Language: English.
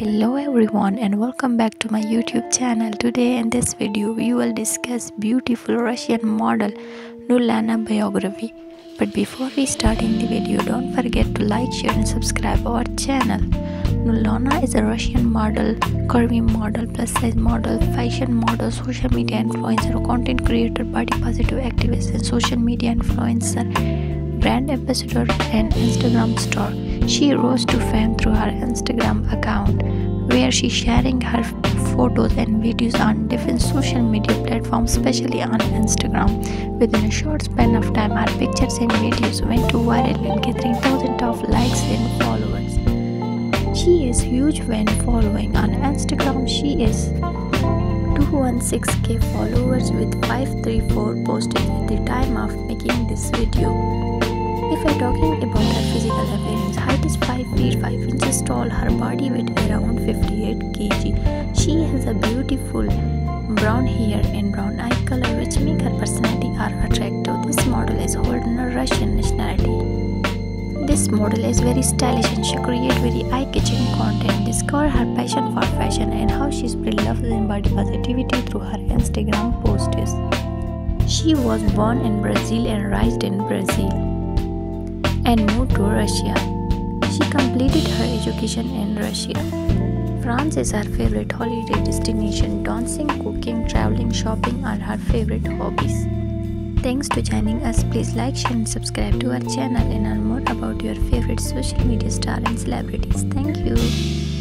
Hello everyone and welcome back to my YouTube channel. Today in this video we will discuss beautiful Russian model Nurlana biography. But before we start in the video don't forget to like, share and subscribe our channel. Nurlana is a Russian model, curvy model, plus size model, fashion model, social media influencer, content creator, body positive activist and social media influencer, brand ambassador and Instagram star. She rose to fame through her Instagram account, where she's sharing her photos and videos on different social media platforms, especially on Instagram. Within a short span of time, her pictures and videos went viral and gathering thousands of likes and followers. She is huge when following on Instagram. She is 216k followers with 534 posted at the time of making this video. 5 inches tall, her body weight around 58 kg. She has a beautiful brown hair and brown eye color which make her personality are attractive. This model is holding a Russian nationality. This model is very stylish and she creates very eye-catching content. Discover her passion for fashion and how she spread love and body positivity through her Instagram posts. She was born in Brazil and raised in Brazil and moved to Russia. She completed her education in Russia. France is her favorite holiday destination. Dancing, cooking, traveling, shopping are her favorite hobbies. Thanks for joining us. Please like, share and subscribe to our channel and learn more about your favorite social media star and celebrities. Thank you.